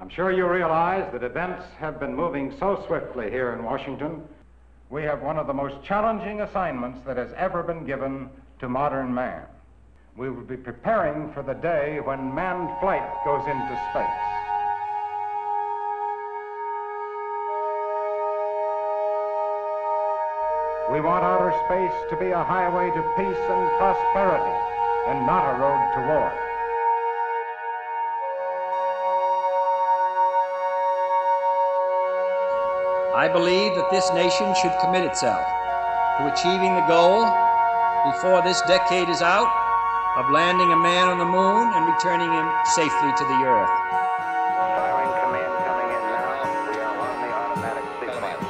I'm sure you realize that events have been moving so swiftly here in Washington. We have one of the most challenging assignments that has ever been given to modern man. We will be preparing for the day when manned flight goes into space. We want outer space to be a highway to peace and prosperity and not a road to war. I believe that this nation should commit itself to achieving the goal before this decade is out of landing a man on the moon and returning him safely to the earth. Firing command coming in now. We are on the automatic sequence.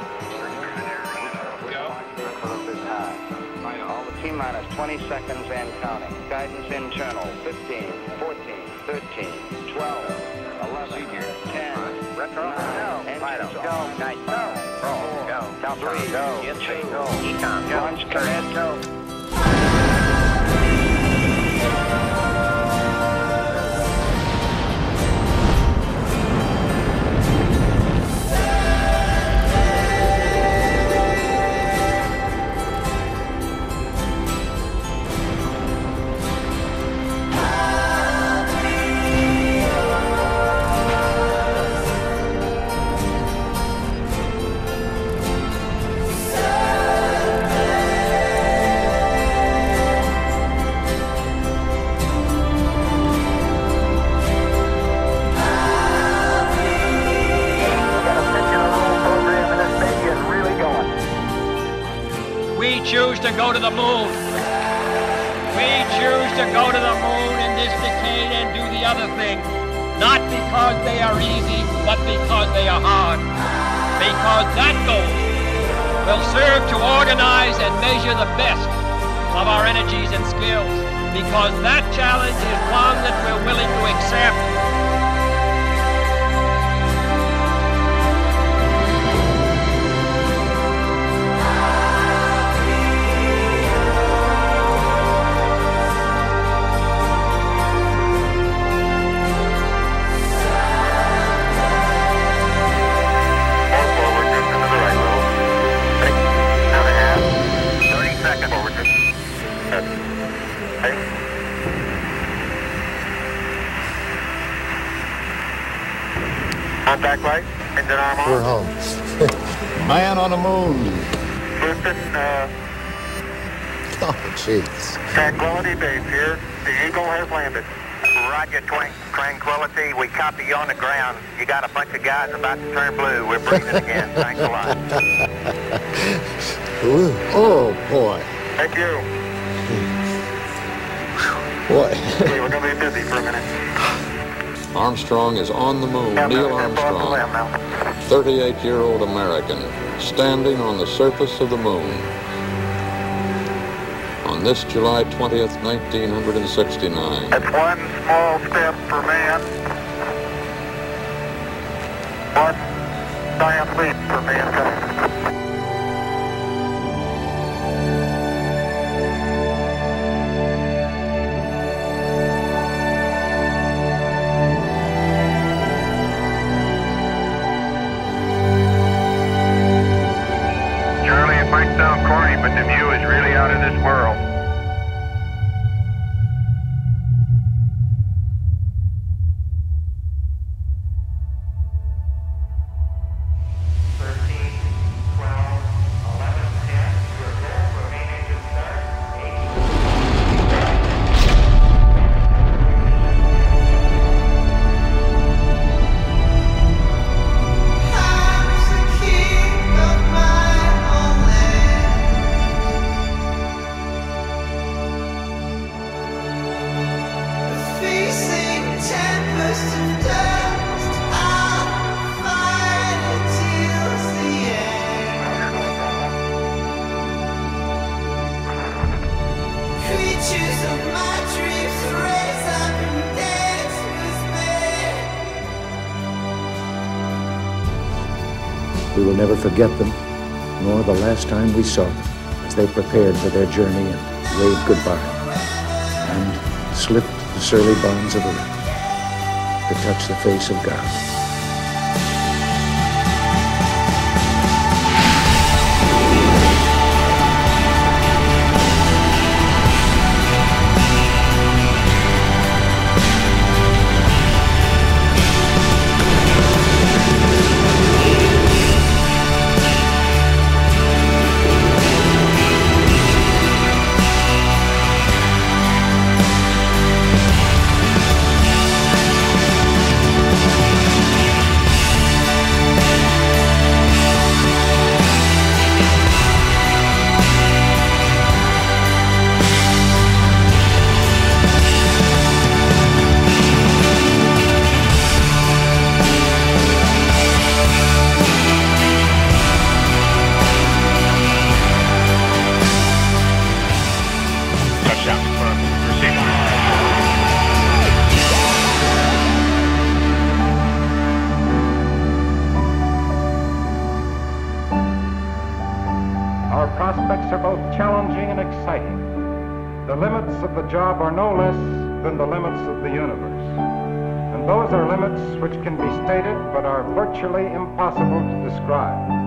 All the T minus 20 seconds and counting. Guidance internal. 15, 14, 13, 12, 11, Three. Go. Two. Go. Econ. Launch commit. Go. We choose to go to the moon. We choose to go to the moon in this decade and do the other thing. Not because they are easy, but because they are hard. Because that goal will serve to organize and measure the best of our energies and skills. Because that challenge is one that we're willing to accept. Contact light. Engine arm on. We're home. Man on the moon. Houston, uh, Oh, jeez. Tranquility Base here. The Eagle has landed. Roger, Twin Tranquility. We copy you on the ground. You got a bunch of guys about to turn blue. We're breathing again. Thanks a lot. Ooh. Oh, boy. Thank you. Armstrong is on the moon. Neil they're above the limb Armstrong, 38 year old American, standing on the surface of the moon. On this July 20th, 1969. It's one small step for man. One giant leap for mankind. World. We will never forget them, nor the last time we saw them as they prepared for their journey and waved goodbye and slipped the surly bonds of earth to touch the face of God. The limits of the job are no less than the limits of the universe. And those are limits which can be stated but are virtually impossible to describe.